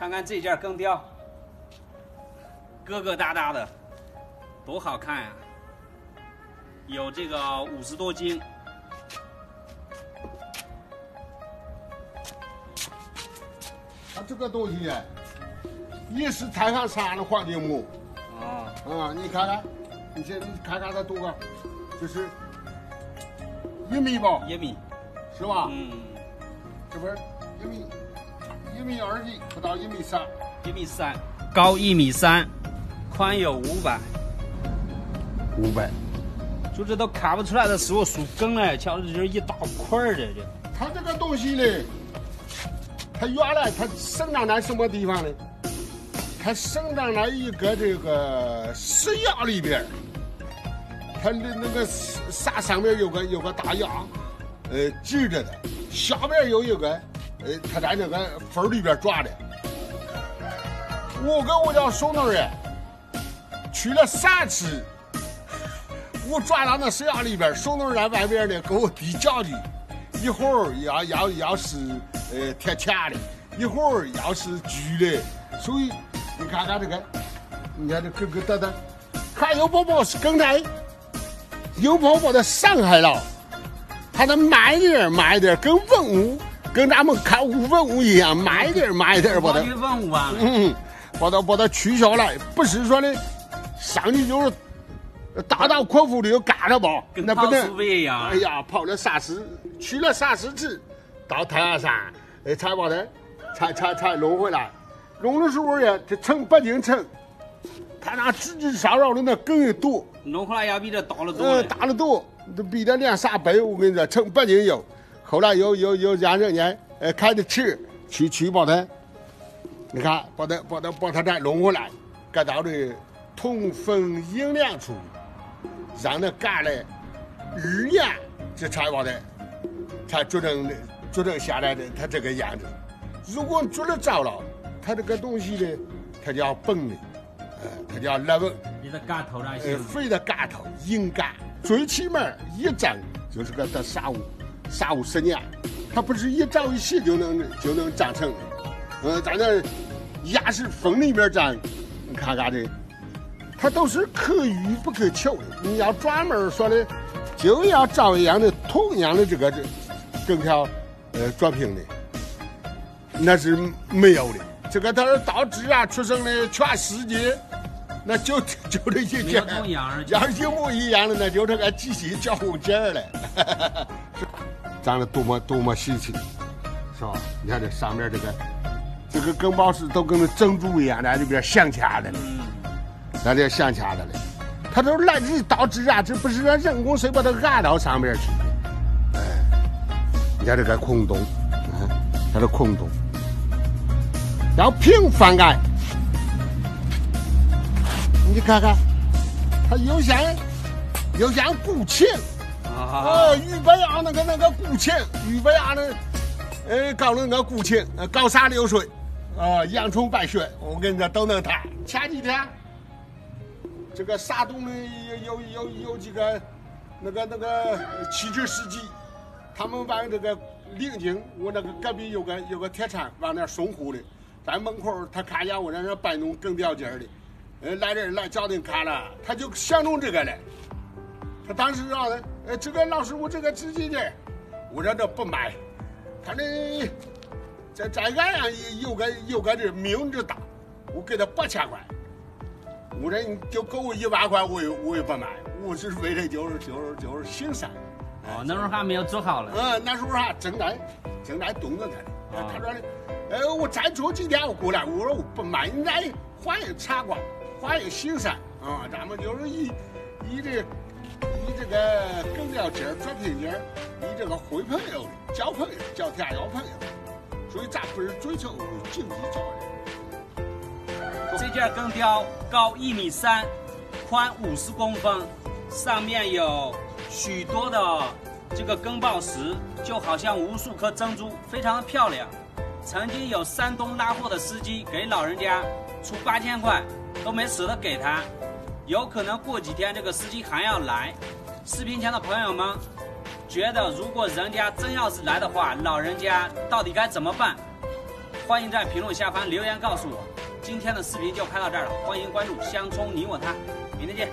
看看这件更雕，疙疙瘩瘩的，多好看呀！有这个五十多斤。它这个东西呀，也是太行山的黄金木。啊，啊，你看看，你先你看看它多高，就是一米吧，一米，是吧？嗯，这不是一米一米二几，不到一米三。一米三，高一米三，宽有五百，五百。就这都看不出来的时候树根嘞，瞧着就是一大块儿的这。它这个东西呢，它原来它生长在什么地方呢？它生长在一个这个石崖里边儿，它的那个沙上面有个有个大崖，呃，直着的，下边有一个，呃，他在那个缝里边抓的。我跟我家孙女儿去了三次，我抓到那石崖里边，孙女儿在外边呢给我递脚去，一会儿要要要是呃贴钱的，一会儿要是锯的，所以你看看这个，你看这疙疙瘩瘩，还有宝宝是刚才有宝宝的伤害了，还得慢一点慢一点，跟文物跟咱们看文物一样，慢一点慢一点把它。嗯，把它把它取消了，不是说的上去就是大刀阔斧的就干了吧？跟那不能一样。哎呀，跑了三十，去了三十次，到太阳山，哎，才把它，才才才弄回来。弄的时候呀，这称不净称，他那直直烧烧的那更也多，弄回来要比这大的多嗯，大的多，都比这两三倍。我跟你说，称不净有。后来又又又让人家呃开着车去去把它，你看把它把它把它再弄回来，搁到的通风阴凉处，让它干了二年，这才把它才做成的做成现在的它这个样子。如果做得早了，它这个东西呢，它就要崩的，呃，它就要拉稳。你的干头那呃，肥的干头硬干，最起码一整就是个得三五三五十年，它不是一朝一夕就能就能长成的。呃，咱这牙是缝里面长，你看看这，它都是可遇不可求的。你要专门说的，就要照一样的同样的这个这整条呃作品的，那是没有的。这个它是大自然出生的全世界，那就就这一件要是一模一样的，那就这个机器叫红劲儿了，长得多么多么稀奇，是吧？你看这上面这个这个根宝石都跟那珍珠一样在里边镶嵌的嘞，嗯，在这镶嵌的嘞，它都是来自于大自然，这不是说人工谁把它按到上面去的。哎，你看这个空洞，嗯，它是空洞，要平翻盖，你看看，它又像又像古琴。啊，哦，俞北洋那个那个古琴，俞北啊，那，呃，搞那个古琴，呃，高山流水，啊，阳春白雪，我跟你说都能弹。前几天，这个山东的有有有有几个，那个那个汽车司机，他们往这个临近我那个隔壁有个有个铁厂往那送货的，在门口他看见我在那摆弄更吊劲儿的，呃，来人来家庭看了，他就相中这个了。他当时说的，呃，这个老师我这个自己的，我说这不卖，他那在在俺上有个有个这名字大，我给他八千块，我说你就给我一万块，我也我也不卖，我是为了就是就是就是欣赏。哦，那时候还没有做好了。嗯，那时候还正在正在动着呢。啊他说的，呃，我再做几天我过来，我说我不卖，你再欢迎参观，欢迎欣赏啊，咱们就是以以这你这个更了劲儿、做拼劲儿，以这个会朋友、交朋友、交天交朋友，所以咱不是追求经济交流。这件根雕高一米三，宽五十公分，上面有许多的这个根宝石，就好像无数颗珍珠，非常的漂亮。曾经有山东拉货的司机给老人家出八千块，都没舍得给他，有可能过几天这个司机还要来。视频前的朋友们，觉得如果人家真要是来的话，老人家到底该怎么办？欢迎在评论下方留言告诉我。今天的视频就拍到这儿了，欢迎关注香葱你我他，明天见。